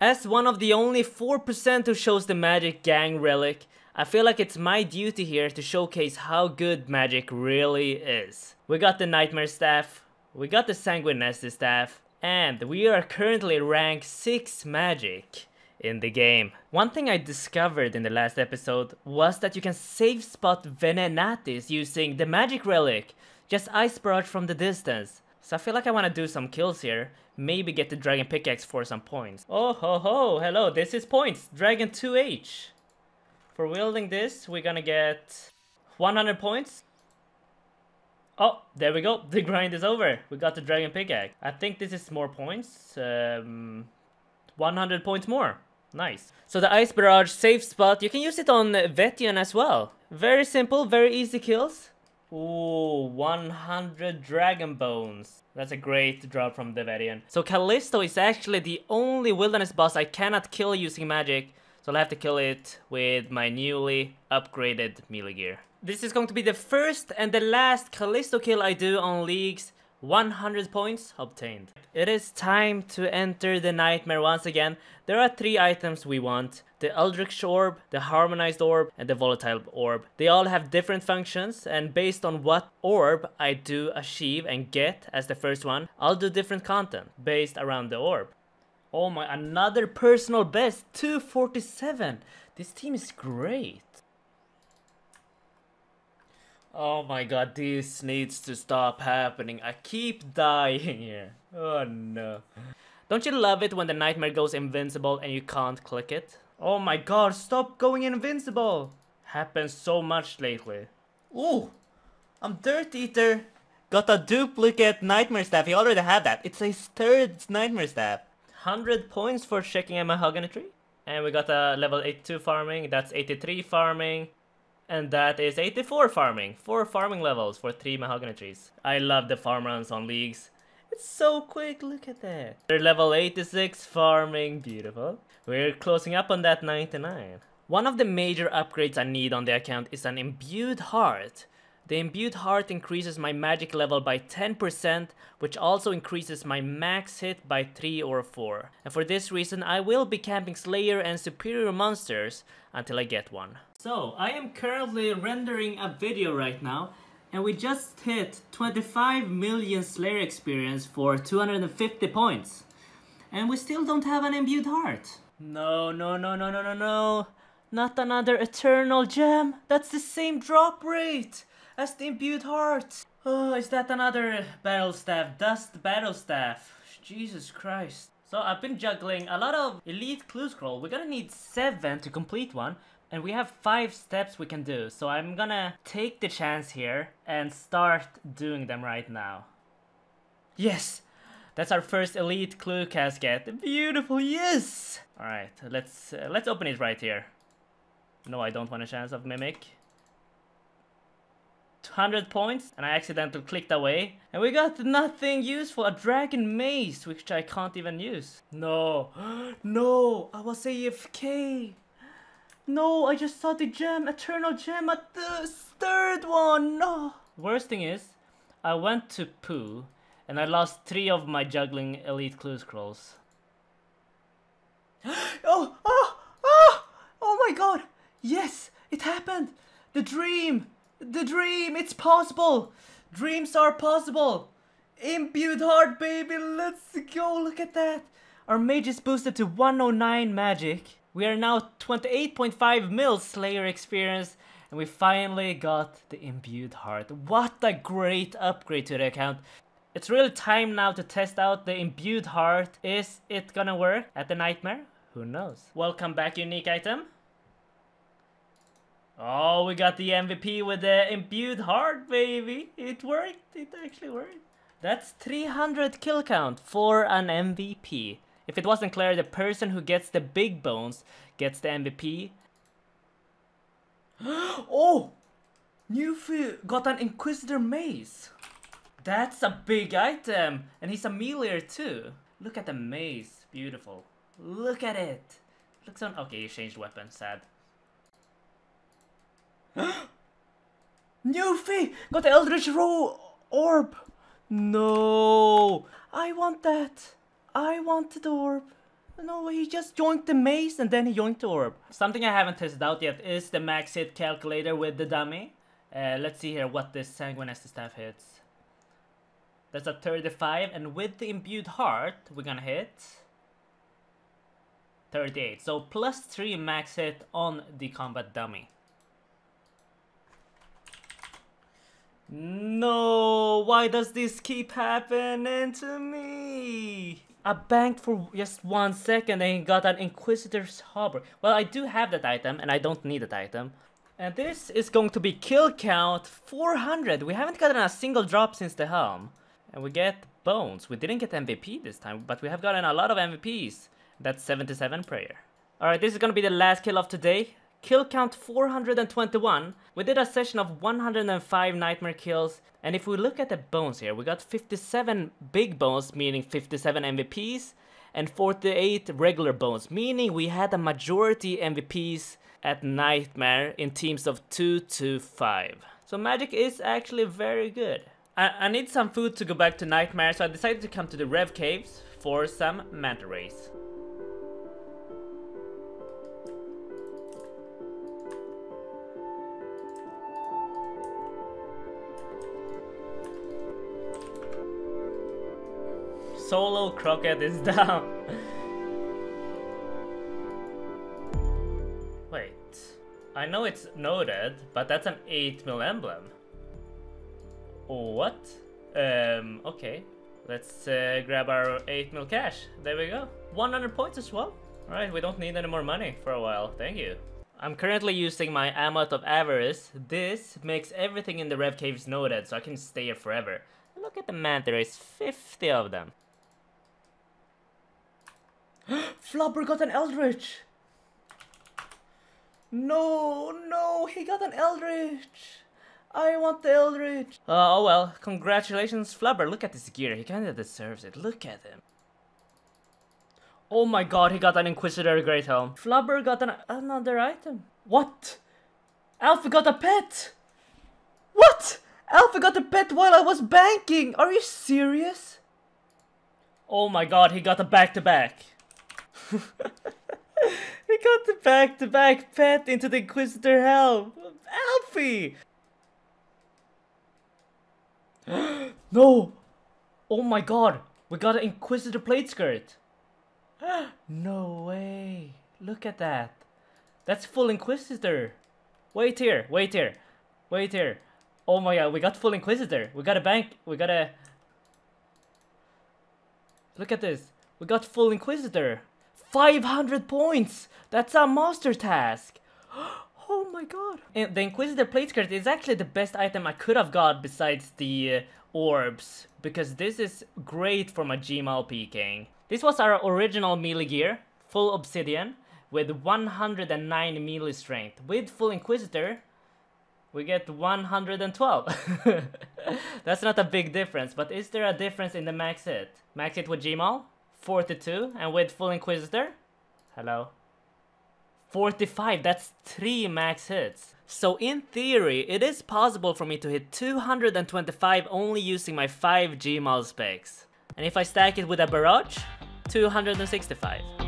As one of the only 4% who shows the Magic Gang relic, I feel like it's my duty here to showcase how good Magic really is. We got the Nightmare Staff, we got the Sanguinesti Staff, and we are currently ranked 6 Magic in the game. One thing I discovered in the last episode was that you can save spot Venenatis using the magic relic, just Ice Barrage from the distance. So I feel like I want to do some kills here, maybe get the Dragon Pickaxe for some points. Oh ho ho, hello, this is points, Dragon 2H. For wielding this, we're gonna get 100 points. Oh, there we go, the grind is over. We got the Dragon Pickaxe. I think this is more points, um, 100 points more. Nice. So the Ice Barrage safe spot, you can use it on Vet'ion as well. Very simple, very easy kills. Ooh, 100 Dragon Bones. That's a great drop from the Vet'ion. So Callisto is actually the only wilderness boss I cannot kill using magic. So I'll have to kill it with my newly upgraded melee gear. This is going to be the first and the last Callisto kill I do on Leagues 100 points obtained. It is time to enter the nightmare once again. There are three items we want. The Eldritch Orb, the Harmonized Orb, and the Volatile Orb. They all have different functions and based on what orb I do achieve and get as the first one, I'll do different content based around the orb. Oh my, another personal best, 247. This team is great. Oh my god, this needs to stop happening. I keep dying here. Oh no. Don't you love it when the nightmare goes invincible and you can't click it? Oh my god, stop going invincible! Happens so much lately. Ooh! I'm Dirt Eater! Got a duplicate Nightmare Staff, he already had that. It's his third Nightmare Staff. 100 points for checking a Mahogany Tree. And we got a level 82 farming, that's 83 farming. And that is 84 farming. 4 farming levels for 3 mahogany trees. I love the farm runs on leagues. It's so quick, look at that. We're level 86 farming, beautiful. We're closing up on that 99. One of the major upgrades I need on the account is an imbued heart. The imbued heart increases my magic level by 10%, which also increases my max hit by 3 or 4. And for this reason, I will be camping Slayer and Superior monsters until I get one. So, I am currently rendering a video right now, and we just hit 25 million Slayer experience for 250 points. And we still don't have an imbued heart. No, no, no, no, no, no, no. Not another eternal gem. That's the same drop rate as the imbued heart. Oh, is that another battle staff? Dust battle staff. Jesus Christ. So I've been juggling a lot of elite clue scroll. We're gonna need seven to complete one. And we have five steps we can do. So I'm gonna take the chance here and start doing them right now. Yes! That's our first elite clue casket. Beautiful, yes! Alright, let's uh, let's open it right here. No, I don't want a chance of mimic. 100 points and I accidentally clicked away and we got nothing useful a dragon mace which I can't even use. No. No I was AFK no I just saw the gem eternal gem at the third one. No. Worst thing is I went to poo and I lost three of my juggling elite clue scrolls. Oh oh oh! Oh my god! Yes it happened! The dream the dream, it's possible. Dreams are possible. Imbued heart, baby, let's go. Look at that. Our mage is boosted to 109 magic. We are now 28.5 mil Slayer experience. And we finally got the imbued heart. What a great upgrade to the account. It's really time now to test out the imbued heart. Is it gonna work at the nightmare? Who knows? Welcome back unique item. Oh, we got the MVP with the imbued heart, baby. It worked. It actually worked. That's 300 kill count for an MVP. If it wasn't clear, the person who gets the big bones gets the MVP. oh! Newfie got an Inquisitor Mace. That's a big item. And he's a melee too. Look at the mace. Beautiful. Look at it. Looks on. Okay, he changed weapon. Sad. Newfie got the Eldritch Row orb. No, I want that. I want the orb. No, he just joined the maze and then he joined the orb. Something I haven't tested out yet is the max hit calculator with the dummy. Uh, let's see here what this Sanguine staff hits. That's a 35 and with the imbued heart we're gonna hit 38. So plus 3 max hit on the combat dummy. No, why does this keep happening to me? I banked for just one second and got an Inquisitor's Hauberk. Well, I do have that item and I don't need that item. And this is going to be kill count 400. We haven't gotten a single drop since the helm. And we get bones. We didn't get MVP this time, but we have gotten a lot of MVPs. That's 77 prayer. Alright, this is gonna be the last kill of today. Kill count 421. We did a session of 105 nightmare kills. And if we look at the bones here, we got 57 big bones, meaning 57 MVPs, and 48 regular bones, meaning we had a majority MVPs at Nightmare in teams of 2 to 5. So Magic is actually very good. I, I need some food to go back to Nightmare, so I decided to come to the Rev Caves for some Manta Rays. Solo Crockett is down. Wait, I know it's noted, but that's an 8 mil emblem. What? Um, okay. Let's uh, grab our 8 mil cash. There we go. 100 points as well. Alright, we don't need any more money for a while. Thank you. I'm currently using my Amulet of Avarice. This makes everything in the Rev Caves noted, so I can stay here forever. Look at the man, there is 50 of them. Flubber got an Eldritch! No, no, he got an Eldritch! I want the Eldritch! Uh, oh well, congratulations Flubber, look at this gear, he kinda deserves it, look at him. Oh my god, he got an Inquisitor Great Helm. Flubber got an another item. What? Alpha got a pet! What? Alpha got a pet while I was banking! Are you serious? Oh my god, he got a back-to-back. -back. we got the back-to-back -back pet into the Inquisitor helm. Alfie! no! Oh my god! We got an Inquisitor plate skirt! no way! Look at that! That's full Inquisitor! Wait here, wait here, wait here. Oh my god, we got full Inquisitor! We got a bank, we got a... Look at this! We got full Inquisitor! 500 points! That's a master task! Oh my god! And the Inquisitor plate skirt is actually the best item I could have got besides the uh, orbs. Because this is great for my Gmaul PKing. This was our original melee gear, full obsidian, with 109 melee strength. With full Inquisitor, we get 112. That's not a big difference, but is there a difference in the max hit? Max hit with Gmaul? 42 and with full inquisitor? Hello? 45 that's 3 max hits. So in theory it is possible for me to hit 225 only using my 5 Gmaul specs. And if I stack it with a barrage 265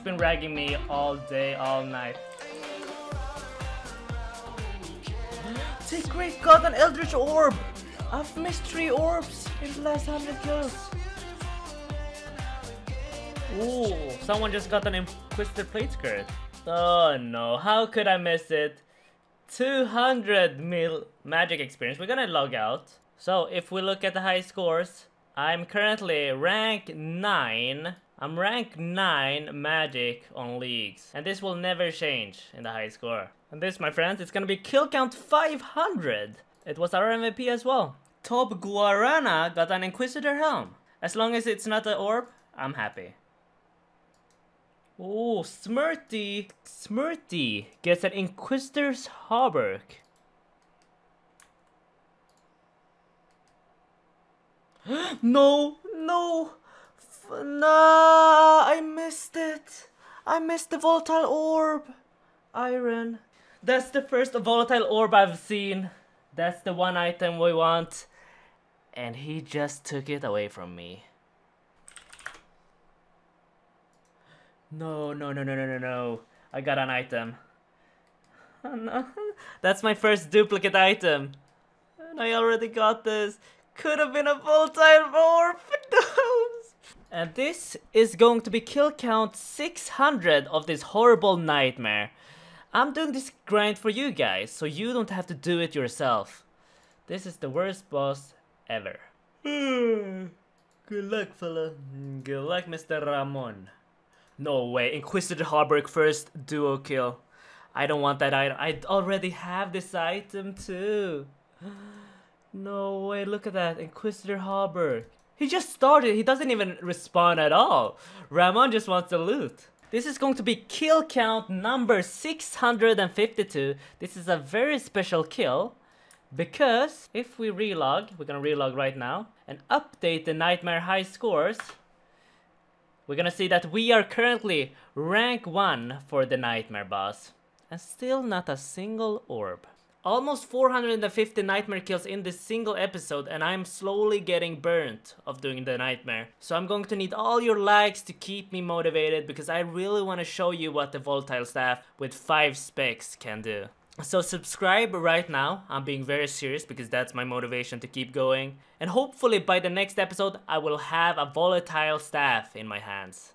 been ragging me all day, all night. Take great god an Eldritch Orb! I've missed three orbs in the last hundred kills. Ooh, someone just got an Inquisitor plate skirt. Oh no, how could I miss it? 200 mil magic experience. We're gonna log out. So if we look at the high scores, I'm currently rank 9 I'm rank 9 magic on leagues, and this will never change in the high score. And this, my friends, it's gonna be kill count 500! It was our MVP as well. Top Guarana got an Inquisitor helm. As long as it's not an orb, I'm happy. Oh, Smirty! Smirty gets an Inquisitor's Hauberk. no, no! No, I missed it. I missed the volatile orb. Iron. That's the first volatile orb I've seen. That's the one item we want. And he just took it away from me. No, no, no, no, no, no, no. I got an item. Oh, no. That's my first duplicate item. And I already got this. Could have been a volatile orb. And this is going to be kill count 600 of this horrible nightmare. I'm doing this grind for you guys, so you don't have to do it yourself. This is the worst boss ever. Hmm. Good luck, fella. Good luck, Mr. Ramon. No way, Inquisitor Hauberk first duo kill. I don't want that item. I already have this item too. No way, look at that. Inquisitor Hauberk. He just started, he doesn't even respond at all. Ramon just wants the loot. This is going to be kill count number 652. This is a very special kill because if we relog, we're gonna relog right now and update the Nightmare High scores, we're gonna see that we are currently rank 1 for the Nightmare boss and still not a single orb. Almost 450 nightmare kills in this single episode and I'm slowly getting burnt of doing the nightmare. So I'm going to need all your likes to keep me motivated because I really want to show you what the volatile staff with 5 specs can do. So subscribe right now, I'm being very serious because that's my motivation to keep going. And hopefully by the next episode I will have a volatile staff in my hands.